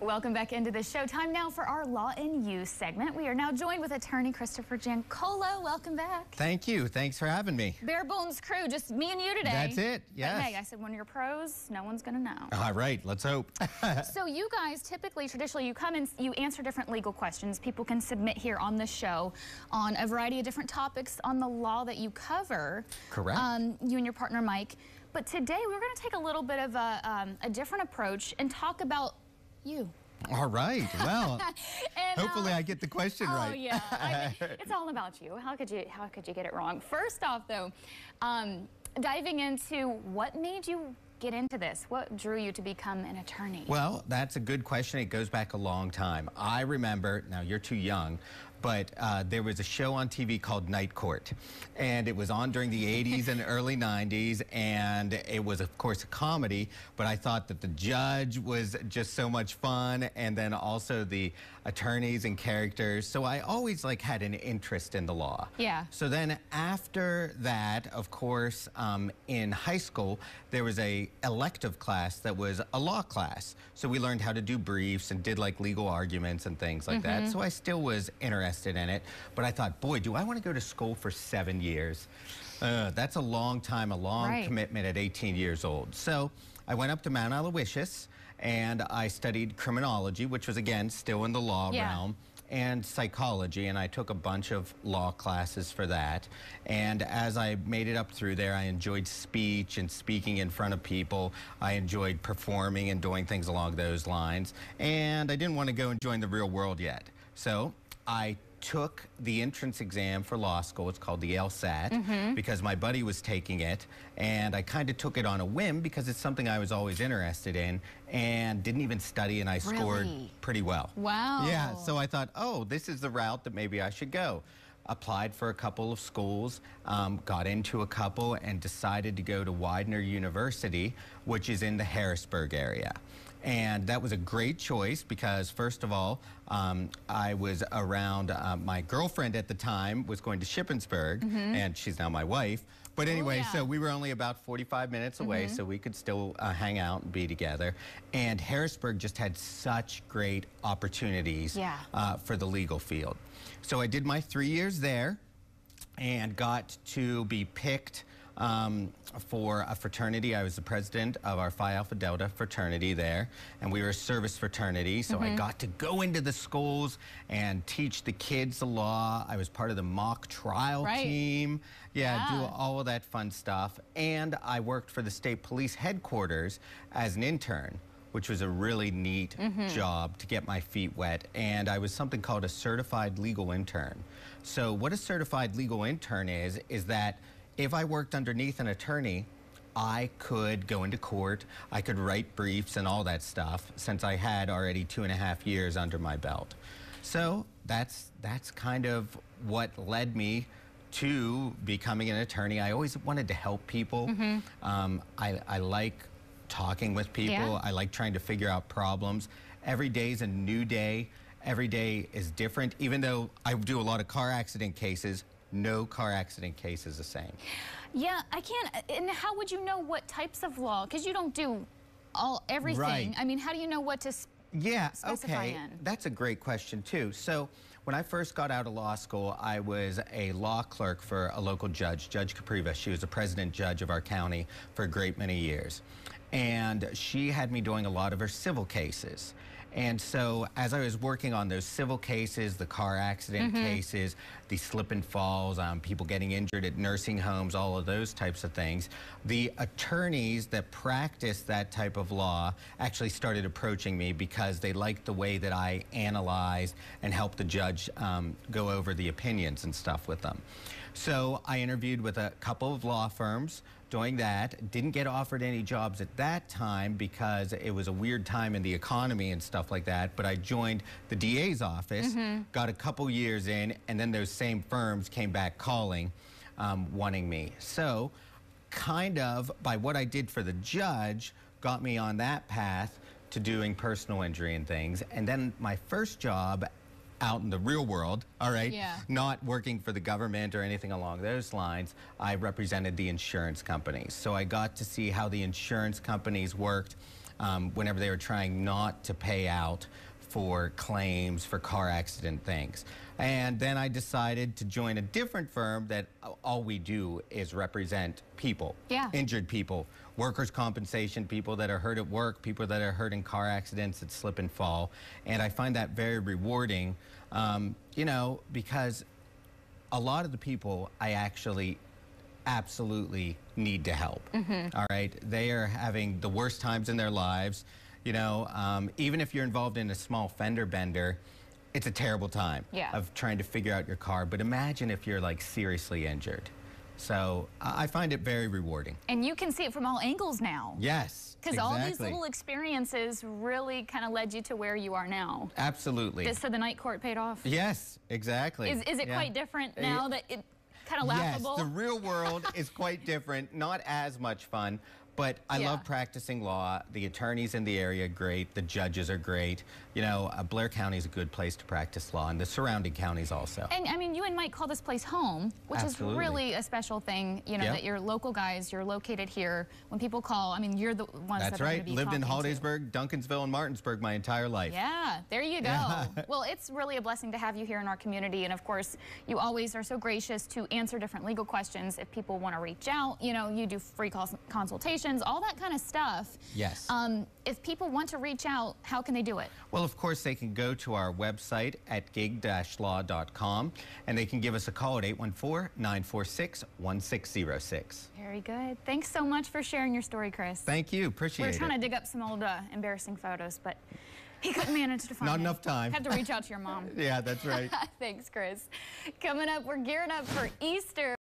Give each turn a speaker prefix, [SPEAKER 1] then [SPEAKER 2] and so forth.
[SPEAKER 1] Welcome back into the show. Time now for our Law and You segment. We are now joined with attorney Christopher Jancula. Welcome back.
[SPEAKER 2] Thank you. Thanks for having me.
[SPEAKER 1] Bare bones crew, just me and you today.
[SPEAKER 2] That's it. Yes.
[SPEAKER 1] hey, I said when you're pros, no one's gonna know.
[SPEAKER 2] All right, let's hope.
[SPEAKER 1] so you guys typically, traditionally, you come and you answer different legal questions. People can submit here on the show on a variety of different topics on the law that you cover.
[SPEAKER 2] Correct.
[SPEAKER 1] Um, you and your partner Mike. But today we're going to take a little bit of a, um, a different approach and talk about you.
[SPEAKER 2] All right. Well,
[SPEAKER 1] And,
[SPEAKER 2] hopefully
[SPEAKER 1] uh,
[SPEAKER 2] I get the question
[SPEAKER 1] Oh
[SPEAKER 2] right.
[SPEAKER 1] yeah, I, it's all about you. How could you how could you get it wrong? First off, though, um, diving into what made you get into this, what drew you to become an attorney?
[SPEAKER 2] Well, that's a good question. It goes back a long time. I remember, now you're too young, but uh, there was a show on TV called Night Court. And it was on during the 80s and early 90s. And it was, of course, a comedy. But I thought that the judge was just so much fun. And then also the attorneys and characters. So I always like had an interest in the law.
[SPEAKER 1] Yeah.
[SPEAKER 2] So then after that, of course, um, in high school, there was a elective class that was a law class. So we learned how to do briefs and did like legal arguments and things like
[SPEAKER 1] Mm-hmm.
[SPEAKER 2] that. So I still was interested in it. But I thought, boy, do I want to go to school for seven years? Uh, that's a long time, a long
[SPEAKER 1] Right.
[SPEAKER 2] commitment at 18 years old. So I went up to Mount Aloysius and I studied criminology, which was again still in the law
[SPEAKER 1] Yeah.
[SPEAKER 2] realm and psychology, and I took a bunch of law classes for that. And as I made it up through there, I enjoyed speech and speaking in front of people. I enjoyed performing and doing things along those lines. And I didn't want to go and join the real world yet. So I took the entrance exam for law school. It's called the LSAT because my buddy was taking it. And I kind of took it on a whim because it's something I was always interested in and didn't even study, and I scored
[SPEAKER 1] Really?
[SPEAKER 2] pretty well.
[SPEAKER 1] Wow.
[SPEAKER 2] Yeah, so I thought, oh, this is the route that maybe I should go. Applied for a couple of schools, um, got into a couple, and decided to go to Widener University, which is in the Harrisburg area. And that was a great choice because, first of all, um, I was around uh, my girlfriend at the time was going to Shippensburg, and she's now my wife. But anyway,
[SPEAKER 1] yeah.
[SPEAKER 2] so we were only about 45 minutes away, so we could still uh, hang out and be together. And Harrisburg just had such great opportunities
[SPEAKER 1] Yeah.
[SPEAKER 2] uh, for the legal field. So I did my three years there and got to be picked um, for a fraternity. I was the president of our Phi Alpha Delta fraternity there, and we were a service fraternity. So I got to go into the schools and teach the kids the law. I was part of the mock trial
[SPEAKER 1] Right.
[SPEAKER 2] team. Yeah, do all of that fun stuff. And I worked for the state police headquarters as an intern, which was a really neat job to get my feet wet. And I was something called a certified legal intern. So, what a certified legal intern is, is that if I worked underneath an attorney, I could go into court, I could write briefs and all that stuff since I had already two and a half years under my belt. So that's that's kind of what led me to becoming an attorney. I always wanted to help people. Um, I, I like talking with people.
[SPEAKER 1] Yeah.
[SPEAKER 2] I like trying to figure out problems. Every day is a new day. Every day is different. Even though I do a lot of car accident cases, no car accident case is the same.
[SPEAKER 1] Yeah, I can't. And how would you know what types of law? Because you don't do all everything.
[SPEAKER 2] Right.
[SPEAKER 1] I mean, how do you know what to?
[SPEAKER 2] Yeah,
[SPEAKER 1] specify
[SPEAKER 2] okay.
[SPEAKER 1] in?
[SPEAKER 2] That's a great question, too. So, when I first got out of law school, I was a law clerk for a local judge, Judge Kopriva. She was the president judge of our county for a great many years. And she had me doing a lot of her civil cases. And so, as I was working on those civil cases, the car accident cases, the slip and falls, um, people getting injured at nursing homes, all of those types of things, the attorneys that practice that type of law actually started approaching me because they liked the way that I analyzed and helped the judge um, go over the opinions and stuff with them. So I interviewed with a couple of law firms doing that. Didn't get offered any jobs at that time because it was a weird time in the economy and stuff like that. But I joined the DA's office, got a couple years in, and then those same firms came back calling, um, wanting me. So, kind of by what I did for the judge, got me on that path to doing personal injury and things. And then my first job out in the real world, all right,
[SPEAKER 1] Yeah.
[SPEAKER 2] not working for the government or anything along those lines, I represented the insurance companies. So I got to see how the insurance companies worked. um, whenever they were trying not to pay out for claims for car accident things. And then I decided to join a different firm that all we do is represent people,
[SPEAKER 1] Yeah.
[SPEAKER 2] injured people, workers' compensation, people that are hurt at work, people that are hurt in car accidents that slip and fall. And I find that very rewarding, um, you know, because a lot of the people I actually absolutely need to help. All right. They are having the worst times in their lives. You know, um, even if you're involved in a small fender bender, it's a terrible time
[SPEAKER 1] Yeah.
[SPEAKER 2] of trying to figure out your car. But imagine if you're like seriously injured. So I find it very rewarding.
[SPEAKER 1] And you can see it from all angles now.
[SPEAKER 2] Yes.
[SPEAKER 1] Because all these little experiences really kind of led you to where you are now.
[SPEAKER 2] Absolutely.
[SPEAKER 1] This- So the night court paid off.
[SPEAKER 2] yes, exactly.
[SPEAKER 1] Is, is it
[SPEAKER 2] Yeah.
[SPEAKER 1] quite different now that it kind of laughable?
[SPEAKER 2] Yes, the real world is quite different, not as much fun. But I
[SPEAKER 1] Yeah.
[SPEAKER 2] love practicing law. The attorneys in the area are great. The judges are great. You know, uh, Blair County is a good place to practice law, and the surrounding counties also.
[SPEAKER 1] And I mean, you and Mike call this place home, which
[SPEAKER 2] Absolutely.
[SPEAKER 1] is really a special thing. You know
[SPEAKER 2] Yep.
[SPEAKER 1] that you're local guys, you're located here. When people call, I mean, you're the ones
[SPEAKER 2] That's
[SPEAKER 1] that are
[SPEAKER 2] right.
[SPEAKER 1] be
[SPEAKER 2] Lived in
[SPEAKER 1] talking to.
[SPEAKER 2] Duncansville, and Martinsburg my entire life.
[SPEAKER 1] Yeah, there you go.
[SPEAKER 2] Yeah.
[SPEAKER 1] well, it's really a blessing to have you here in our community. And of course, you always are so gracious to answer different legal questions. If people want to reach out, you know, you do free cons- consultations, all that kind of stuff.
[SPEAKER 2] Yes.
[SPEAKER 1] Um, if people want to reach out, how can they do it?
[SPEAKER 2] Well, of course, they can go to our website at gig-law.com, and they can give us a call at 814-946-1606.
[SPEAKER 1] Very good. Thanks so much for sharing your story, Chris.
[SPEAKER 2] Thank you. Appreciate it.
[SPEAKER 1] We're
[SPEAKER 2] it.
[SPEAKER 1] trying to dig up some old uh, embarrassing photos, but he couldn't manage to find
[SPEAKER 2] Not enough time.
[SPEAKER 1] Had to reach out to your mom.
[SPEAKER 2] Yeah, that's right.
[SPEAKER 1] Thanks, Chris. Coming up, we're gearing up for Easter.